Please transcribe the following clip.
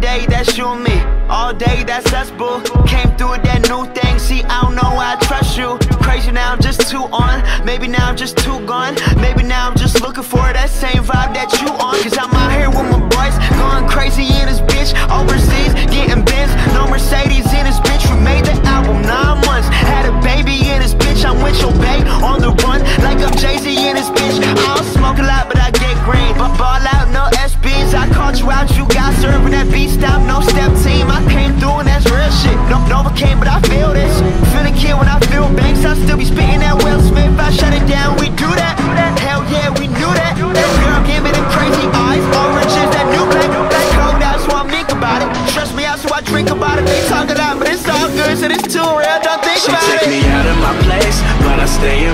day, that's you and me. All day, that's us, boo. Came through with that new thing, see, I don't know why I trust you. Crazy now, I'm just too on. Maybe now I'm just too gone. Maybe now I'm just looking I drink about it, they talk it but it's all good, so it's too real, don't think she about it. She take me out of my place, but I stay